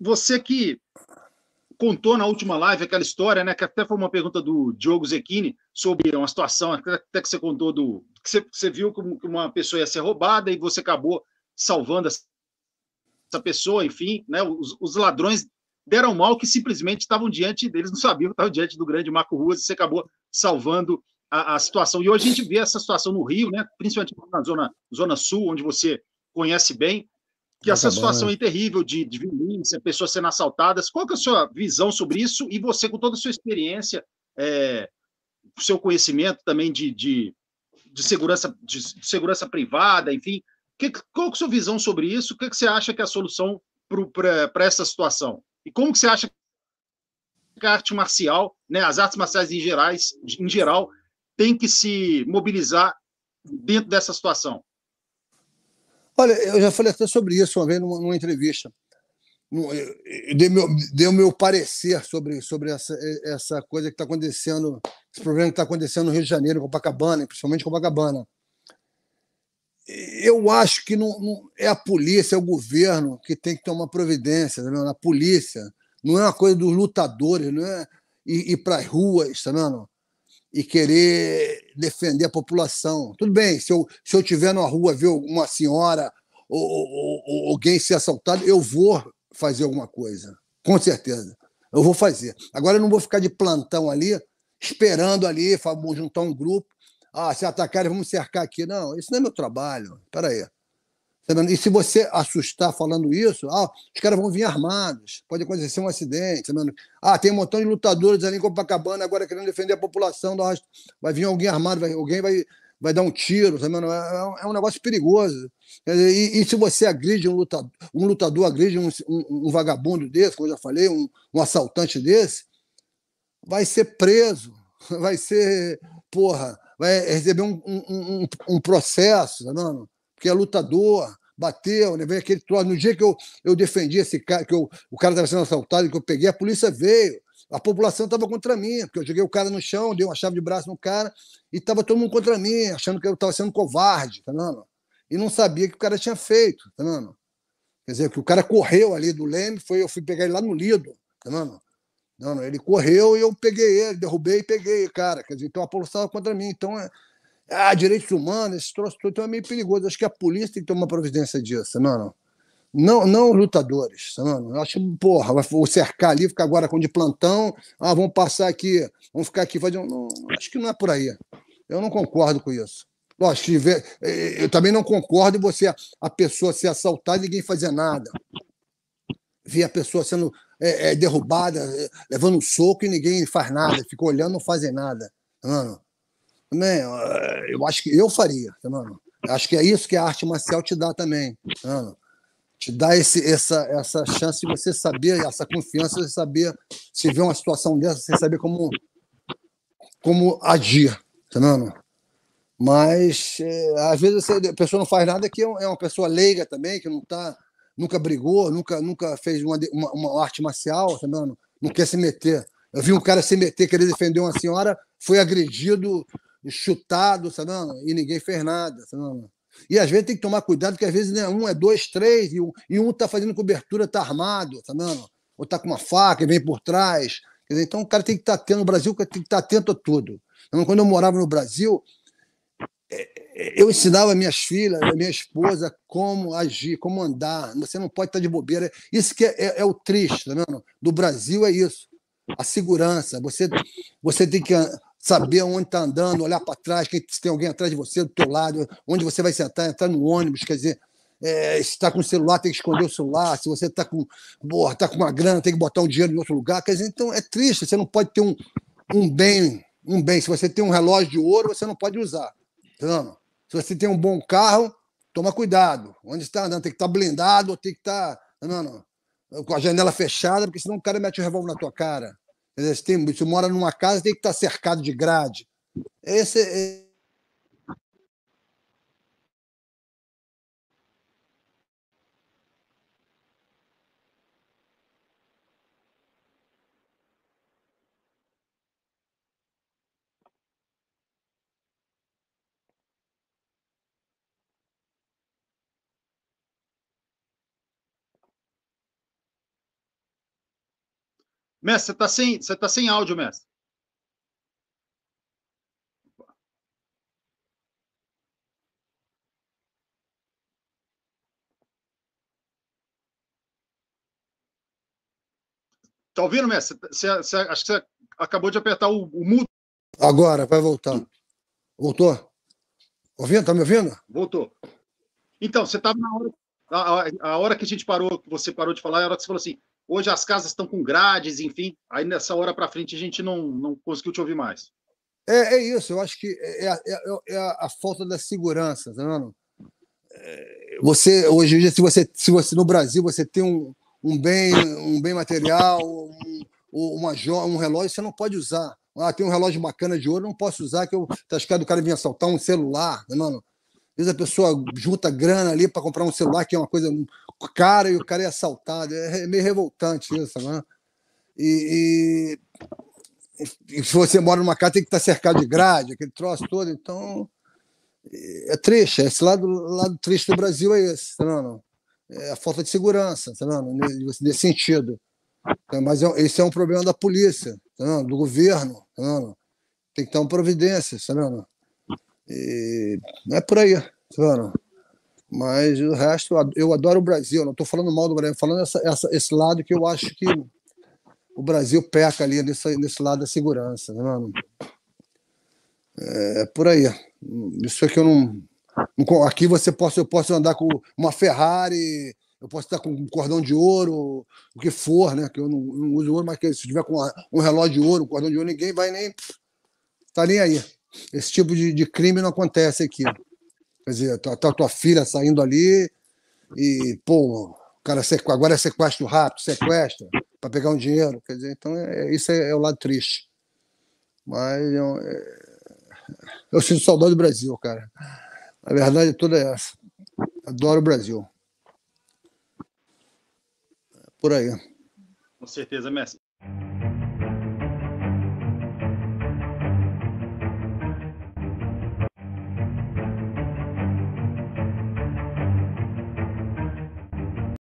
você que contou na última live aquela história, né? Que até foi uma pergunta do Diogo Zecchini sobre uma situação, até que você contou do. que você, você viu que uma pessoa ia ser roubada e você acabou salvando essa pessoa, enfim, né? Os, os ladrões deram mal que simplesmente estavam diante deles, não sabiam que estavam diante do grande Marco Ruas, e você acabou salvando a, a, situação. E hoje a gente vê essa situação no Rio, né? principalmente na zona, zona sul, onde você conhece bem, que essa situação é terrível de, de violência, pessoas sendo assaltadas. Qual é a sua visão sobre isso? E você, com toda a sua experiência, é, seu conhecimento também de, de, de segurança, de, de, segurança privada, enfim, que, qual é a sua visão sobre isso? O que, que você acha que é a solução para essa situação? E como que você acha que a arte marcial, né, as artes marciais em, gerais, em geral, tem que se mobilizar dentro dessa situação? Olha, eu já falei até sobre isso uma vez numa, numa entrevista. Eu dei meu, dei meu parecer sobre, sobre essa, essa coisa que está acontecendo, esse problema que está acontecendo no Rio de Janeiro, em Copacabana, principalmente em Copacabana. Eu acho que não, não, é a polícia, é o governo que tem que tomar providência, tá a polícia. Não é uma coisa dos lutadores, não é ir, ir para as ruas, tá vendo? E querer defender a população. Tudo bem, se eu, se eu tiver na rua ver uma senhora ou, ou, ou alguém ser assaltado, eu vou fazer alguma coisa, com certeza. Eu vou fazer. Agora eu não vou ficar de plantão ali, esperando ali, vamos juntar um grupo. Ah, se atacarem, vamos cercar aqui. Não, isso não é meu trabalho. Espera aí. E se você assustar falando isso, ah, os caras vão vir armados, pode acontecer um acidente. Ah, tem um montão de lutadores ali em Copacabana agora querendo defender a população. Vai vir alguém armado, vai, alguém vai, vai dar um tiro. Tá é, é um negócio perigoso. E, e, se você agride um lutador, um lutador agride um, um, um vagabundo desse, como eu já falei, um, um assaltante desse, vai ser preso, vai ser, porra, vai receber um, um, um processo, tá vendo? Porque é lutador, bateu, né? veio aquele troço. No dia que eu, eu defendi esse cara, que eu, o cara estava sendo assaltado, que eu peguei, a polícia veio. A população estava contra mim, porque eu joguei o cara no chão, dei uma chave de braço no cara, e estava todo mundo contra mim, achando que eu estava sendo covarde, tá vendo? E não sabia que o cara tinha feito, tá vendo? Quer dizer, que o cara correu ali do Leme, foi, eu fui pegar ele lá no Lido, tá vendo? Não, não, ele correu e eu peguei ele, derrubei e peguei, cara. Quer dizer, então a população estava contra mim. Então, é, ah, direitos humanos, esse troço todo, então é meio perigoso. Acho que a polícia tem que tomar providência disso, mano. Não, não lutadores, mano. Eu acho, porra, vai cercar ali, ficar agora com de plantão. Ah, vamos passar aqui, vamos ficar aqui fazendo. Não, acho que não é por aí. Eu não concordo com isso. Lógico, eh, eu também não concordo em você, a pessoa ser assaltada e ninguém fazer nada. Ver a pessoa sendo é, é, derrubada, levando um soco e ninguém faz nada, fica olhando não fazem nada. Mano, né? Eu acho que eu faria, mano? Acho que é isso que a arte marcial te dá também, mano? Te dá esse, essa, essa chance de você saber, essa confiança de saber, se vê uma situação dessa, você saber como, como agir, tá, mano? Mas é, às vezes você, a pessoa não faz nada que é, é uma pessoa leiga também, que não tá, nunca brigou, nunca, nunca fez uma, uma, uma arte marcial, tá, mano? Não quer se meter. Eu vi um cara se meter, querer defender uma senhora, foi agredido chutado, sabe? e ninguém fez nada. Sabe? E às vezes tem que tomar cuidado, porque às vezes né, um é dois, três, e um, e um tá fazendo cobertura, tá armado, sabe? ou tá com uma faca e vem por trás. Dizer, então o cara tem que estar tá atento no Brasil, tem que estar tá atento a tudo. Então, quando eu morava no Brasil, é, é, eu ensinava minhas filhas, minha esposa, como agir, como andar. Você não pode estar de bobeira. Isso que é, é, é o triste, tá vendo? Do Brasil é isso. A segurança. Você, você tem que saber onde está andando, olhar para trás, se tem alguém atrás de você, do teu lado, onde você vai sentar, entrar no ônibus, quer dizer, é, se está com o celular, tem que esconder o celular, se você está com, tá com uma grana, tem que botar um dinheiro em outro lugar, quer dizer, então é triste, você não pode ter um, um bem, um bem, se você tem um relógio de ouro, você não pode usar, entendeu? Se você tem um bom carro, toma cuidado, onde está andando, tem que estar tá blindado, tem que estar, tá, não, não, com a janela fechada, porque senão o cara mete o revólver na tua cara, você, tem, você mora numa casa, tem que estar cercado de grade. Esse, Mestre, você está sem, você tá sem áudio, mestre. Tá ouvindo, mestre? Você, você, acho que você acabou de apertar o, o mudo. Agora, vai voltar. Voltou? Ouvindo? Tá me ouvindo? Voltou. Então, você estava na hora. A, a, hora que a gente parou, que você parou de falar, a hora que você falou assim: hoje as casas estão com grades, enfim. Aí nessa hora para frente a gente não, não conseguiu te ouvir mais. É, é isso, eu acho que é, é, é, é a, a, falta da segurança, tá vendo? É, você, hoje em dia, se você, se você no Brasil você tem um, um bem, um bem material, um, uma, um relógio, você não pode usar. Ah, tem um relógio bacana de ouro, não posso usar, que eu tá escado do cara vir assaltar um celular, né, mano? Vezes a pessoa junta grana ali para comprar um celular, que é uma coisa cara, e o cara é assaltado. É meio revoltante isso, né? E, e, e se você mora numa casa, tem que estar cercado de grade, aquele troço todo. Então, é triste. Esse lado, lado triste do Brasil é esse, tá é a falta de segurança, tá nesse sentido. Tá, mas é, esse é um problema da polícia, tá do governo. Tá Tem que ter uma providência, tá e é por aí. Tá mas o resto, eu adoro o Brasil, não estou falando mal do Brasil, falando essa, essa, esse lado que eu acho que o Brasil peca ali nesse, nesse lado da segurança. Tá é, é por aí. Isso é que eu não, Aqui você posso, eu posso andar com uma Ferrari, eu posso estar com um cordão de ouro, o que for, né? Que eu não, não uso ouro, mas que se tiver com um relógio de ouro, um cordão de ouro, ninguém vai nem. Tá nem aí. Esse tipo de, de crime não acontece aqui. Quer dizer, tá, tá tua filha saindo ali e, pô, o cara sequ... agora é sequestro rápido, sequestra para pegar um dinheiro. Quer dizer, então é, isso é, é o lado triste. Mas eu, é... eu sinto saudade do Brasil, cara. A verdade toda é essa. Adoro o Brasil. Por aí. Com certeza, Messi.